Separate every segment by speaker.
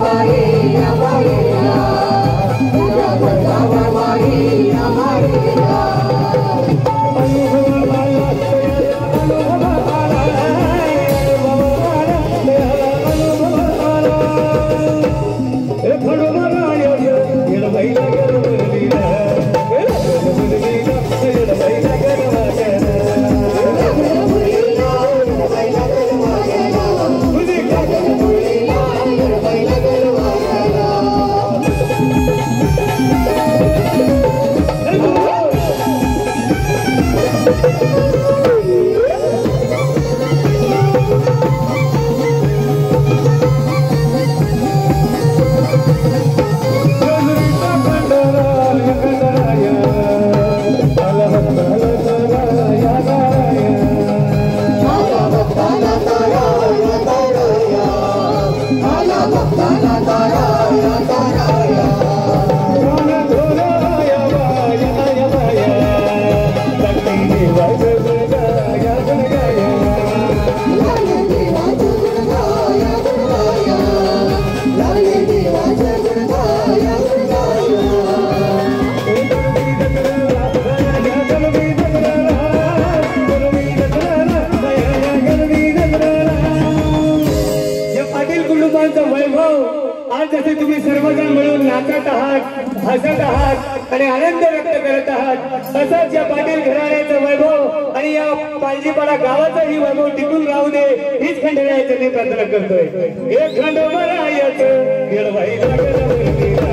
Speaker 1: Bahia, Bahia. कुटुंबांचा वैभव. आज जसे तुम्ही सर्वजण मिळून नाचत आहात हसत आहात आणि आनंद व्यक्त करत आहात तसंच या पाटील घराण्याचं वैभव आणि या पालजीपाडा गावाचं ही वैभव टिकून राहू दे हीच खंडरायाचं मी प्रार्थना करतोय. एक खंडोबरायाचं येळवाई लागलं मुलगीला,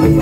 Speaker 1: 아이고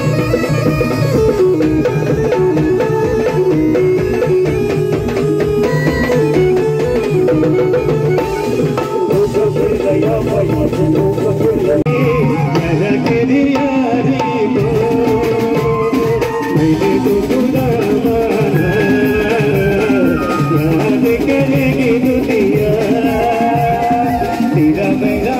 Speaker 1: Música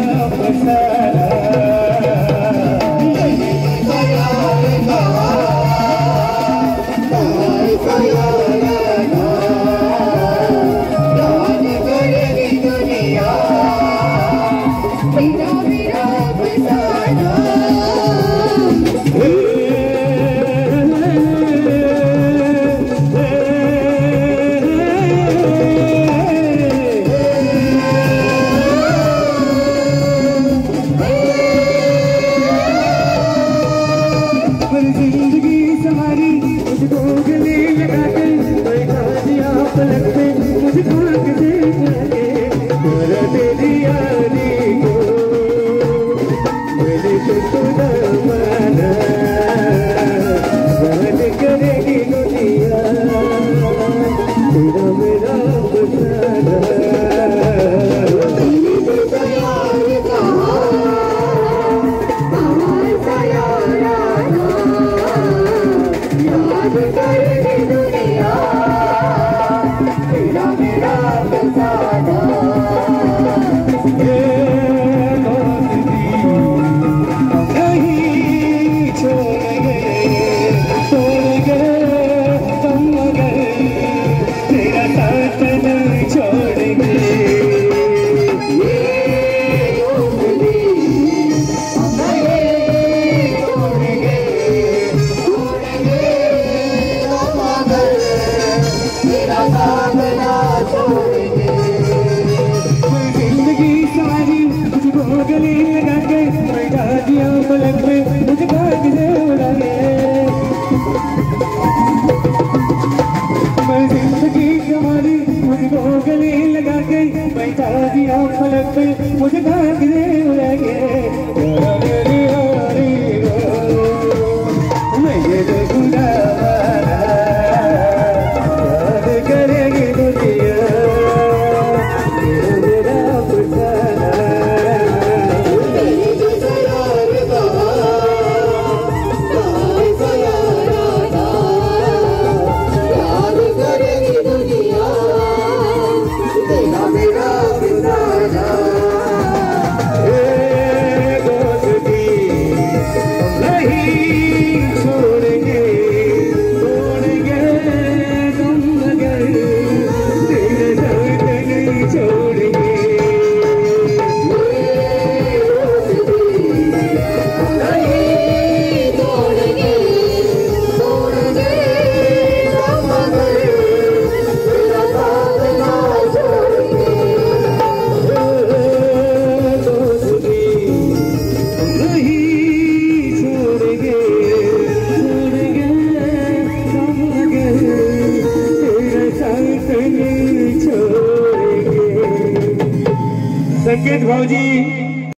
Speaker 1: Let